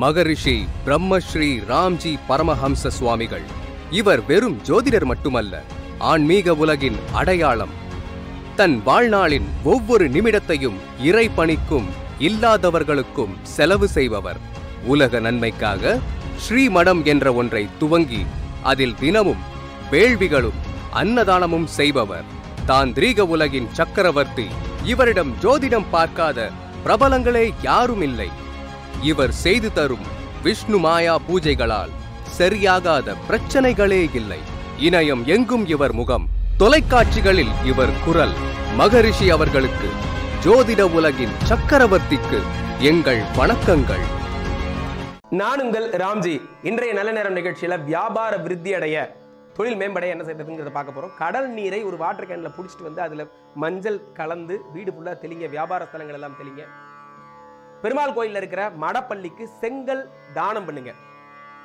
மகரிஷி பிரம்மஸ்ரீ ராம்ஜி பரமஹம்ச சுவாமிகள். இவர் வெறும் ஜோதிடர் மட்டுமல்ல ஆன்மீக உலகின் அடையாளம். தன் வாழ்நாளின் ஒவ்வொரு நிமிடத்தையும் இறை பணிக்கும் இல்லாதவர்களுக்கும் செலவு செய்பவர். உலக நன்மைக்காக ஸ்ரீமடம் என்ற ஒன்றை துவங்கி அதில் தினமும் வேள்விகளும் அன்னதானமும் செய்பவர். தாந்திரீக உலகின் சக்கரவர்த்தி இவரிடம் ஜோதிடம் பார்க்காத பிரபலங்களே யாரும் இல்லை இவர் செய்து தரும் விஷ்ணு மாயா பூஜைகளால் சரியாகாத பிரச்சனைகளே இல்லை. இணையம் எங்கும் இவர் முகம். தொலைக்காட்சிகளில் இவர் குரல். மகரிஷி அவர்களுக்கு ஜோதிட உலகின் சக்கரவர்த்திக்கு எங்கள் வணக்கங்கள். நான் உங்கள் ராம்ஜி. இன்றைய நல்ல நேரம் நிகழ்ச்சியில வியாபார விருத்தி அடைய தொழில் மேம்படைய என்ன செய்யறதுங்கிறத பார்க்க போறோம். கடல் நீரை ஒரு வாட்டர் கேன்ல பிடிச்சிட்டு வந்து அதுல மஞ்சள் கலந்து வீடு ஃபுல்லா தெளிங்க வியாபார ஸ்தலங்கள் எல்லாம் தெளிங்க. பெருமாள் கோயில்ல இருக்கிற மடப்பள்ளிக்கு செங்கல் தானம் பண்ணுங்க.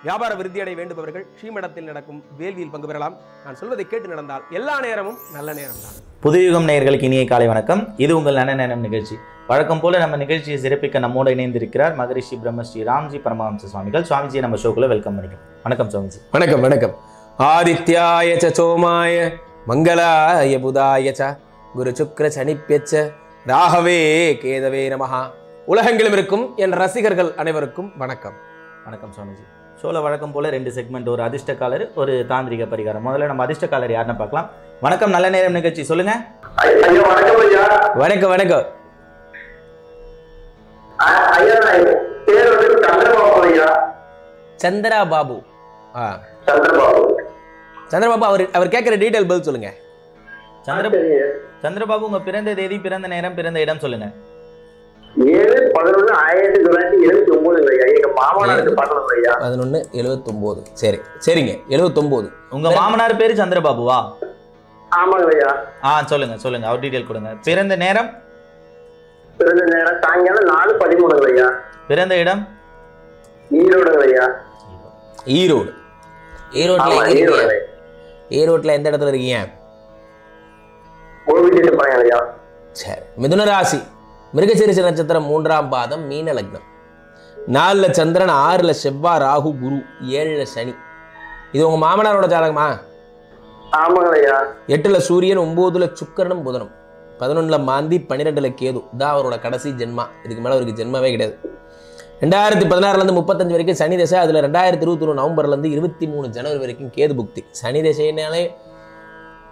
வியாபார விருத்தி அடைய வேண்டுபவர்கள் ஸ்ரீமடத்தில் நடக்கும் வேள்வியில் பங்கு பெறலாம். நான் சொல்வதை கேட்டு நடந்தால் எல்லா நேரமும் நல்ல நேரம் தான் புதுயுகம் நேயர்களுக்கு இனிய காலை வணக்கம். இது உங்கள் நல்ல நேரம் நிகழ்ச்சி. வழக்கம் போல நம்ம நிகழ்ச்சியை சிறப்பிக்க நம்மோடு இணைந்திருக்கிறார் மகரிஷி பிரம்மஸ்ரீ ராம்ஜி பரமஹம்ச சுவாமிகள். சுவாமிஜி நம்ம ஷோக்குள்ள வெல்கம் பண்ணிக்கிறோம். வணக்கம் சுவாமிஜி. வணக்கம் வணக்கம். ஆதித்யாய ச சோமாய மங்களாய புதாய ச குரு சுக்ர சனிப்பியச்ச ராகவே கேதவே நமஹா. உலகெங்கிலும் இருக்கும் என் ரசிகர்கள் அனைவருக்கும் வணக்கம். வணக்கம் சுவாமிஜி. ஷோல வழக்கம் போல ரெண்டு செக்மெண்ட் ஒரு அதிர்ஷ்டக்காலர் ஒரு தாந்திரிக பரிகாரம். முதல்ல நம்ம அதிர்ஷ்டக்காலர் யாருன்னு பார்க்கலாம். வணக்கம் நல்ல நேரம் நிகழ்ச்சி. சொல்லுங்க. வணக்கம் ஐயா. வணக்கம் சந்திரபாபு சந்திரா பாபு ஆ. சந்திரபாபு. சந்திரபாபு அவர் அவர் கேட்குற டீட்டெயில் பதில் சொல்லுங்க. சந்திர சரிங்க. சந்திரபாபு உங்க பிறந்த தேதி பிறந்த நேரம் பிறந்த இடம் சொல்லுங்க. ஏழு பதினொன்று ஆயிரத்தி தொள்ளாயிரத்தி எழுபத்தி ஒன்பதுங்க ஐயா. எங்க மாமனாருக்கு பண்ணணும் ஐயா. பதினொன்று எழுபத்தொம்போது சரி சரிங்க எழுபத்தொம்போது உங்க மாமனார் பேரு சந்திரபாபுவா? ஆமாங்க ஐயா. ஆ சொல்லுங்க சொல்லுங்க அவர் டீட்டெயில் கொடுங்க. பிறந்த நேரம்? பிறந்த நேரம் சாயங்காலம் நாலு பதிமூணுங்க ஐயா. பிறந்த இடம்? ஈரோடுங்க ஐயா. ஈரோடு. எங்க ஈரோடு இருக்கீங்க ஈரோட்டில் எந்த இடத்துல இருக்கீங்க? சரி மிதுன ராசி. மிருகசீரிச நட்சத்திரம் மூன்றாம் பாதம் மீன லக்னம். நாலுல சந்திரன் ஆறுல செவ்வாய் ராகு குரு ஏழுல சனி. இது உங்க மாமனாரோட ஜாதகமா? எட்டுல சூரியன் ஒன்பதுல சுக்கிரனும் புதனும். பதினொன்றுல மாந்தி பன்னிரெண்டுல கேது. இதான் அவரோட கடைசி ஜென்மா. இதுக்கு மேல அவருக்கு ஜென்மாவே கிடையாது. ரெண்டாயிரத்தி பதினாறுல இருந்து முப்பத்தஞ்சு வரைக்கும் சனி தசை அதுல ரெண்டாயிரத்தி இருபத்தி ஒன்று நவம்பர்ல இருந்து இருபத்தி மூணு ஜனவரி வரைக்கும் கேது புக்தி. சனி தசைனாலே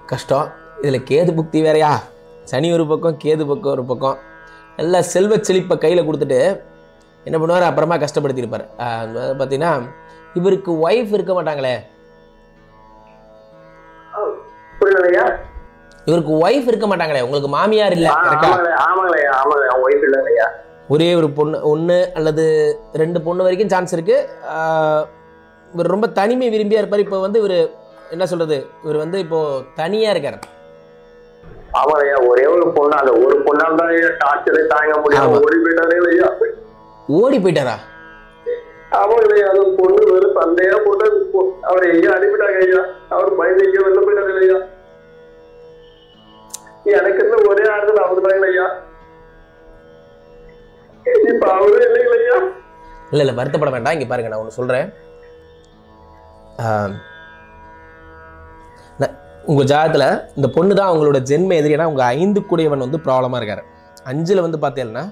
கஷ்டம். இதுல கேது புக்தி வேறயா? சனி ஒரு பக்கம் கேது பக்கம் ஒரு பக்கம். நல்லா செல்வ செழிப்பை கையில் கொடுத்துட்டு என்ன பண்ணுவார்? அப்புறமா கஷ்டப்படுத்தியிருப்பார். பார்த்தீங்கன்னா இவருக்கு ஒய்ஃப் இருக்க மாட்டாங்களே. இவருக்கு ஒய்ஃப் இருக்க மாட்டாங்களே. உங்களுக்கு மாமியார் இல்லை ஒரே ஒரு பொண்ணு ஒன்று அல்லது ரெண்டு பொண்ணு வரைக்கும் சான்ஸ் இருக்கு. இவர் ரொம்ப தனிமை விரும்பியா இருப்பார். இப்போ வந்து இவர் என்ன சொல்றது? இவர் வந்து இப்போ தனியா இருக்கார். ஆமாங்க ஐயா ஒரே ஒரு பொண்ணு? அந்த ஒரு பொண்ணால் தான் டார்ச்சரே தாங்க முடியாம. ஆமா. ஓடி போயிட்டாரே ஐயா ஓடி போயிட்டாரா? ஆமாங்க ஐயா அந்த பொண்ணு வெறும் சந்தையா போட்டு அவரை எங்க அனுப்பிட்டாங்க ஐயா. அவர் பயந்து எங்கேயோ வெளில போயிட்டாரு ஐயா எனக்கு இருந்த ஒரே ஆறுதல் அவர் தாங்க ஐயா இப்ப அவரும் இல்லைங்களா ஐயா இல்லை இல்லை வருத்தப்பட வேண்டாம். இங்கே பாருங்க நான் ஒன்று சொல்கிறேன் உங்கள் ஜாதகத்தில் இந்த பொண்ணு தான் அவங்களோட ஜென்ம எதிரி. ஏன்னா உங்கள் ஐந்து கூடியவன் வந்து ப்ராப்ளமாக இருக்கார். அஞ்சில் வந்து பார்த்தீங்கன்னா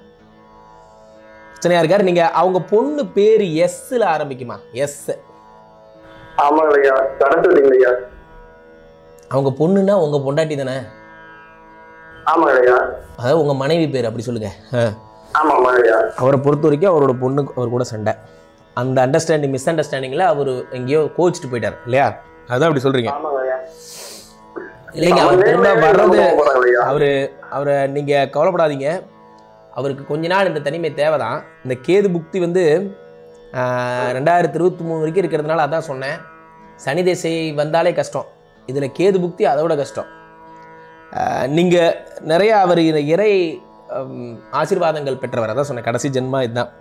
பிரச்சனையாக இருக்கார். நீங்கள் அவங்க பொண்ணு பேர் எஸ்ஸில் ஆரம்பிக்குமா? எஸ் அவங்க பொண்ணுன்னா உங்கள் பொண்டாட்டி தானே? ஆமாங்க ஐயா. அதாவது உங்கள் மனைவி பேர் அப்படி சொல்லுங்கள் ஐயா. அவரை பொறுத்த வரைக்கும் அவரோட பொண்ணு அவர் கூட சண்டை. அந்த அண்டர்ஸ்டாண்டிங் மிஸ் அண்டர்ஸ்டாண்டிங்கில் அவர் எங்கேயோ கோச்சிட்டு போயிட்டார் இல்லையா? அதான் அப்படி சொல்கிறீங்க ஐயா இல்லைங்க அவர் திரும்ப வர்றது அவரு அவரை நீங்க கவலைப்படாதீங்க. அவருக்கு கொஞ்ச நாள் இந்த தனிமை தேவைதான். இந்த கேது புக்தி வந்து ரெண்டாயிரத்தி இருபத்தி மூணு வரைக்கும் இருக்கிறதுனால அதான் சொன்னேன். சனி திசை வந்தாலே கஷ்டம். இதில் கேது புக்தி அதை விட கஷ்டம். ஆஹ், நீங்க நிறைய அவர் இறை ஆசீர்வாதங்கள் பெற்றவர். அதான் சொன்னேன் கடைசி ஜென்மா இதுதான்.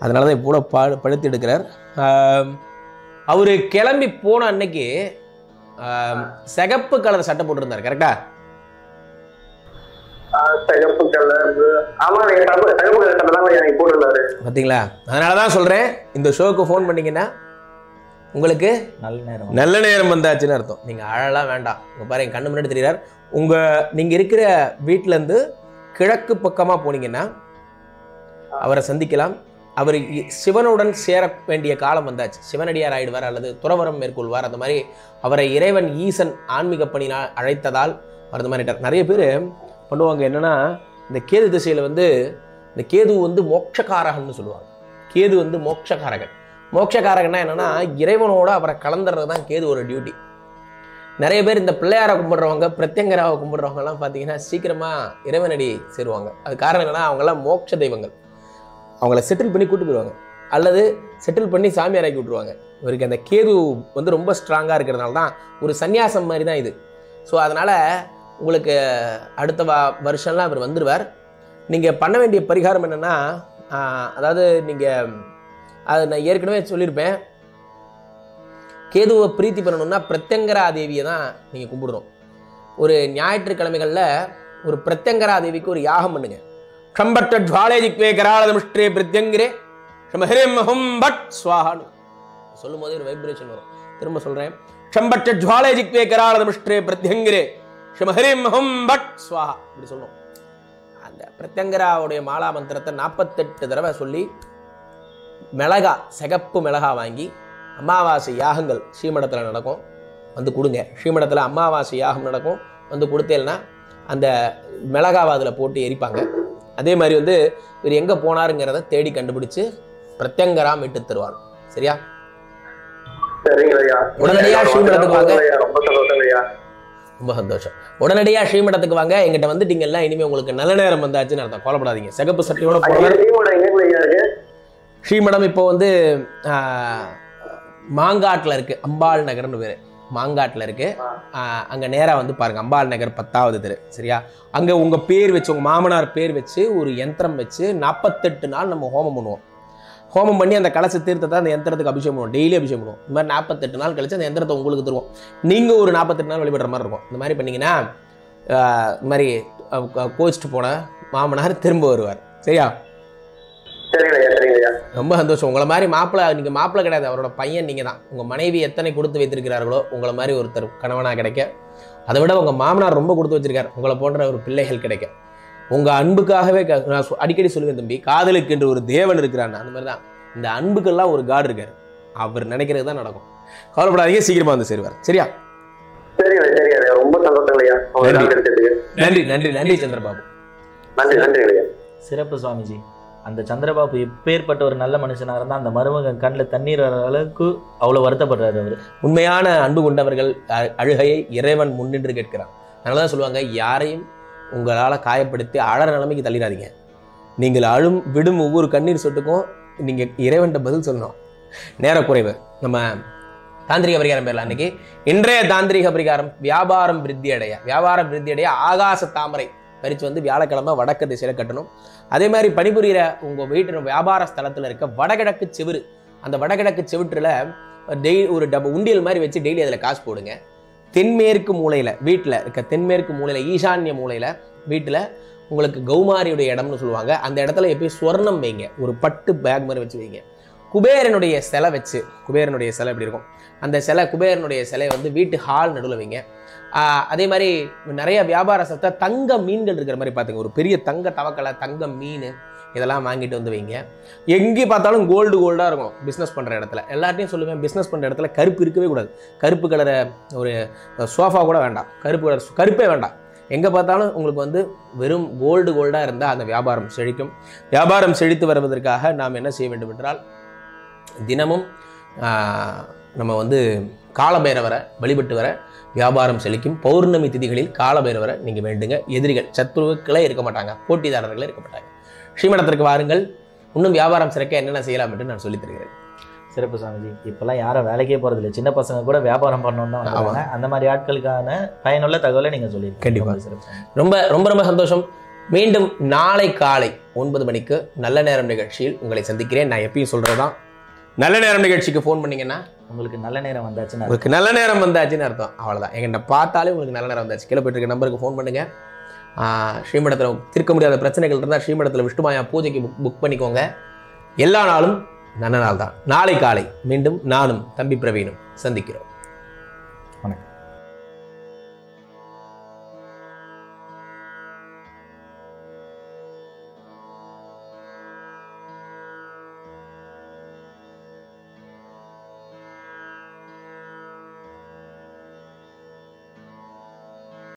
அதனால தான் இவ்வளோ பா படுத்து எடுக்கிறார். அவர் கிளம்பி போன அன்னைக்கு சிகப்பு கலர் சட்டை போட்டிருந்தார் கரெக்டா ஆ, சிகப்பு கலர். ஆமா நீங்க தப்பு சிகப்பு கலர் சட்டை தான் எனக்கு போட்டிருந்தாரு. பார்த்தீங்களா அதனால தான் சொல்கிறேன் இந்த ஷோக்கு ஃபோன் பண்ணீங்கன்னா உங்களுக்கு நல்ல நேரம் நல்ல நேரம் வந்தாச்சுன்னு அர்த்தம். நீங்கள் அழலாம் வேண்டாம். உங்கள் பாருங்க கண்ணு முன்னாடி தெரியுறார். உங்கள் நீங்கள் இருக்கிற வீட்டிலேருந்து கிழக்கு பக்கமாக போனீங்கன்னா அவரை சந்திக்கலாம். அவர் இ- சிவனுடன் சேர வேண்டிய காலம் வந்தாச்சு. சிவனடியார் ஆயிடுவார் அல்லது துறவரம் மேற்கொள்வார். அந்த மாதிரி அவரை இறைவன் ஈசன் ஆன்மீக பணினால் அழைத்ததால் அவர் அந்த மாதிரி நிறைய பேர் பண்ணுவாங்க. என்னென்னா இந்த கேது திசையில் வந்து இந்த கேது வந்து மோட்சக்காரகன்னு சொல்லுவாங்க. கேது வந்து மோட்சக்காரகன். மோட்சக்காரகன்னா என்னென்னா இறைவனோட அவரை கலந்துறது தான் கேது ஒரு டியூட்டி நிறைய பேர் இந்த பிள்ளையாரை கும்பிட்றவங்க பிரத்யங்கராவை கும்பிட்றவங்கலாம் பார்த்தீங்கன்னா சீக்கிரமாக இறைவனடி சேருவாங்க. அது காரணம் என்னென்னா அவங்கெல்லாம் மோட்ச தெய்வங்கள். அவங்கள செட்டில் பண்ணி கூட்டு போயிடுவாங்க. அல்லது செட்டில் பண்ணி சாமியார் ஆக்கி விட்ருவாங்க இவருக்கு அந்த கேது வந்து ரொம்ப ஸ்ட்ராங்காக இருக்கிறதுனால தான் ஒரு சன்னியாசம் மாதிரி தான் இது. ஸோ அதனால் உங்களுக்கு அடுத்த வா வருஷம்லாம் அவர் வந்துடுவார் நீங்கள் பண்ண வேண்டிய பரிகாரம் என்னென்னா அதாவது நீங்கள் அது நான் ஏற்கனவே சொல்லியிருப்பேன். கேதுவை பிரீத்தி பண்ணணும்னா பிரத்யங்கரா தேவியை தான் நீங்கள் கும்பிடணும். ஒரு ஞாயிற்றுக்கிழமைகளில் ஒரு பிரத்யங்கரா தேவிக்கு ஒரு யாகம் பண்ணுங்கள் ஷம்பட்ட ஜுவாலே ஜிக்வே கராளதமிஷ்டே பிரத்யங்கிரே. ஷமஹரேம் ஹம் பட் ஸ்வாஹான்னு சொல்லும் போதே ஒரு வைப்ரேஷன் வரும். திரும்ப சொல்கிறேன் ஷம்பட்ட ஜுவாலே ஜிக்வே கராளதமிஷ்டே பிரத்யங்கிரே. ஷமஹரேம் ஹம் பட் ஸ்வாஹா. இப்படி சொல்லும் அந்த பிரத்யங்கராவுடைய மாலா மந்திரத்தை நாற்பத்தெட்டு தடவை சொல்லி மிளகா சிகப்பு மிளகா வாங்கி அமாவாசை யாகங்கள் ஸ்ரீமடத்தில் நடக்கும். வந்து கொடுங்க. ஸ்ரீமடத்தில் அமாவாசை யாகம் நடக்கும். வந்து கொடுத்தேன்னா அந்த மிளகாவை அதில் போட்டு எரிப்பாங்க. அதே மாதிரி வந்து இவர் எங்கே போனாருங்கிறத தேடி கண்டுபிடிச்சு பிரத்யங்கரா மீட்டு தருவார். சரியா? உடனடியா ஸ்ரீமடத்துக்கு வாங்க. ரொம்ப சந்தோஷம். உடனடியாக ஸ்ரீமடத்துக்கு வாங்க. எங்கிட்ட வந்துட்டீங்கன்னா இனிமேல் உங்களுக்கு நல்ல நேரம் வந்தாச்சுன்னு அர்த்தம். கவலைப்படாதீங்க. சிகப்பு சட்டையோட போனார். இருக்கு ஸ்ரீமடம் இப்போ வந்து மாங்காட்டில் இருக்குது அம்பாள் நகர்னு பேர். மாங்காட்டில் இருக்குது அங்கே நேராக வந்து பாருங்கள் அம்பாள் நகர் பத்தாவது தெரு. சரியா? அங்கே உங்கள் பேர் வச்சு உங்கள் மாமனார் பேர் வச்சு ஒரு யந்திரம் வச்சு நாற்பத்தெட்டு நாள் நம்ம ஹோமம் பண்ணுவோம். ஹோமம் பண்ணி அந்த கலச தீர்த்தத்தை அந்த யந்திரத்துக்கு அபிஷேகம் பண்ணுவோம். டெய்லி அபிஷேகம் பண்ணுவோம். இந்த மாதிரி நாற்பத்தெட்டு நாள் கழிச்சு அந்த யந்திரத்தை உங்களுக்கு தருவோம். நீங்கள் ஒரு நாற்பத்தெட்டு நாள் வழிபடுற மாதிரி இருக்கும். இந்த மாதிரி பண்ணிங்கன்னா இந்த மாதிரி கோச்சிட்டு போன மாமனார் திரும்ப வருவார். சரியா? ரொம்ப சந்தோஷம். உங்களை மாதிரி மாப்பிள்ளை நீங்கள் மாப்பிள்ளை கிடையாது. அவரோட பையன் நீங்கள் தான். உங்கள் மனைவி எத்தனை கொடுத்து வைத்திருக்கிறார்களோ உங்களை மாதிரி ஒருத்தர் கணவனாக கிடைக்க. அதை விட உங்கள் மாமனார் ரொம்ப கொடுத்து வச்சிருக்கார். உங்களை போன்ற ஒரு பிள்ளைகள் கிடைக்க. உங்கள் அன்புக்காகவே நான் அடிக்கடி சொல்லுவேன் தம்பி காதலுக்கு என்று ஒரு தேவன் இருக்கிறான் அந்த மாதிரி தான் இந்த அன்புக்கெல்லாம் ஒரு காடு இருக்கார். அவர் நினைக்கிறது தான் நடக்கும். கவலைப்படாதீங்க சீக்கிரமாக வந்து சேருவார். சரியா? உங்க நன்றி. நன்றி நன்றி சந்திரபாபு. நன்றி நன்றி சிறப்பு சுவாமிஜி. அந்த சந்திரபாபு எப்பேற்பட்ட ஒரு நல்ல மனுஷனாக இருந்தால் அந்த மருமகன் கண்ணில் தண்ணீர் வர அளவுக்கு அவ்வளோ வருத்தப்படுறாரு அவர். உண்மையான அன்பு கொண்டவர்கள் அ- அழுகையை இறைவன் முன்னின்று கேட்கிறான். அதனால தான் சொல்லுவாங்க யாரையும் உங்களால் காயப்படுத்தி அழற நிலைமைக்கு தள்ளிடாதீங்க. நீங்கள் அழும் விடும் ஒவ்வொரு கண்ணீர் சொட்டுக்கும் நீங்கள் இறைவன்கிட்ட பதில் சொல்லணும். நேரக்குறைவு நம்ம தாந்திரிக பரிகாரம் பேர்ல அன்னைக்கு. இன்றைய தாந்திரிக பரிகாரம் வியாபாரம் விருத்தி அடைய வியாபாரம் விருத்தி அடைய ஆகாச தாமரை. பறித்து வந்து வியாழக்கிழமை வடக்கு திசையில் கட்டணும். அதே மாதிரி பணிபுரிகிற உங்கள் வீட்டு வியாபார ஸ்தலத்தில் இருக்க வடகிழக்கு செவிறு. அந்த வடகிழக்கு செவிற்றில் டெய்லி ஒரு டப் உண்டியல் மாதிரி வச்சு டெய்லி அதில் காசு போடுங்க. தென்மேற்கு மூலையில் வீட்டில் இருக்க தென்மேற்கு மூலையில் ஈசான்ய மூலையில் வீட்டில் உங்களுக்கு கௌமாரியுடைய இடம்னு சொல்லுவாங்க. அந்த இடத்துல எப்பயும் ஸ்வர்ணம் வைங்க. ஒரு பட்டு பேக் மாதிரி வச்சு வைங்க. குபேரனுடைய சிலை வச்சு குபேரனுடைய சிலை எப்படி இருக்கும்? அந்த சிலை குபேரனுடைய சிலை வந்து வீட்டு ஹால் நடுவில் வைங்க. அதே மாதிரி நிறைய வியாபார சத்தை தங்க மீன்கள் இருக்கிற மாதிரி பார்த்துங்க. ஒரு பெரிய தங்க தவக்கலை தங்க மீன் இதெல்லாம் வாங்கிட்டு வந்து வைங்க. எங்கே பார்த்தாலும் கோல்டு கோல்டாக இருக்கும் பிஸ்னஸ் பண்ணுற இடத்துல. எல்லார்ட்டையும் சொல்லுவேன் பிஸ்னஸ் பண்ணுற இடத்துல கருப்பு இருக்கவே கூடாது. கருப்பு கலரை ஒரு சோஃபா கூட வேண்டாம். கருப்பு கலர் கருப்பே வேண்டாம். எங்கே பார்த்தாலும் உங்களுக்கு வந்து வெறும் கோல்டு கோல்டாக இருந்தால் அந்த வியாபாரம் செழிக்கும். வியாபாரம் செழித்து வருவதற்காக நாம் என்ன செய்ய வேண்டும் என்றால் தினமும் நம்ம வந்து காலபைரவரை வழிபட்டு வர வியாபாரம் செழிக்கும். பௌர்ணமி திதிகளில் காலபைரவரை நீங்கள் வேண்டுங்க. எதிரிகள் சத்துருக்களே இருக்க மாட்டாங்க. போட்டிதாரர்களே இருக்க மாட்டாங்க. ஸ்ரீமடத்திற்கு வாருங்கள். இன்னும் வியாபாரம் சிறக்க என்னென்ன செய்யலாம் என்று நான் சொல்லித் தருகிறேன். சிறப்பு சுவாமிஜி இப்பெல்லாம் யாரும் வேலைக்கே போறது இல்லை. சின்ன பசங்க கூட வியாபாரம் பண்ணணும்னு தான் அந்த மாதிரி ஆட்களுக்கான பயனுள்ள தகவலை நீங்க சொல்லியிருக்கீங்க கண்டிப்பா. ரொம்ப சிறப்பு. ரொம்ப ரொம்ப ரொம்ப சந்தோஷம். மீண்டும் நாளை காலை ஒன்பது மணிக்கு நல்ல நேரம் நிகழ்ச்சியில் உங்களை சந்திக்கிறேன். நான் எப்பயும் சொல்கிறது தான் நல்ல நேரம் நிகழ்ச்சிக்கு ஃபோன் பண்ணீங்கன்னா உங்களுக்கு நல்ல நேரம் வந்தாச்சுன்னா உங்களுக்கு நல்ல நேரம் வந்தாச்சுன்னு அர்த்தம். அவ்வளோதான் எங்கிட்ட பார்த்தாலே உங்களுக்கு நல்ல நேரம் வந்தாச்சு. கீழே நம்பருக்கு ஃபோன் பண்ணுங்கள் ஸ்ரீமடத்தில் தீர்க்க முடியாத பிரச்சனைகள் இருந்தால் ஸ்ரீமடத்தில் விஷ்ணுமாயா பூஜைக்கு புக் புக் பண்ணிக்கோங்க. எல்லா நாளும் நல்ல நாள் தான் நாளை காலை மீண்டும் நானும் தம்பி பிரவீனும் சந்திக்கிறோம்.